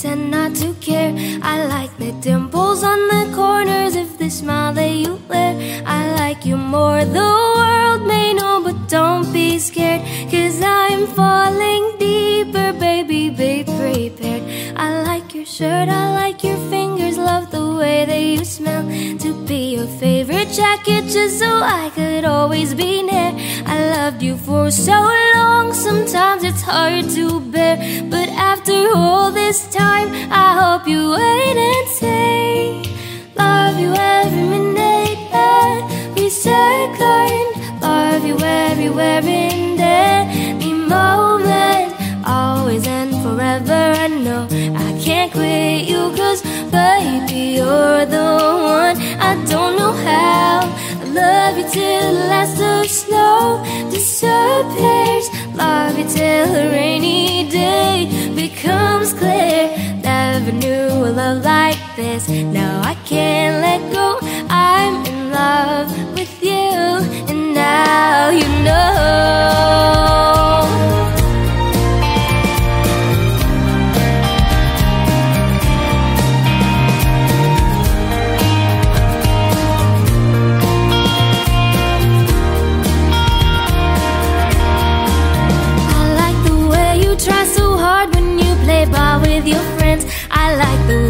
pretend not to care. I like the dimples on the corners of the smile that you wear. I like you more, the world may know, but don't be scared. Cause I'm falling deeper, baby, be prepared. I like your shirt, I like your fingers, love the way that you smell. To be your favorite jacket, just so I could always be near. I loved you for so long, sometimes it's hard to bear. But after all this time, I hope you wait and say, Love you every minute, every second. Love you everywhere in any moment, always and forever. I know I can't quit you, cause baby, you're the one. I don't know how. I love you till the last of snow disappears. Love till a rainy day becomes clear. Never knew a love like this. Now I can't let go. I'm in love with you, like the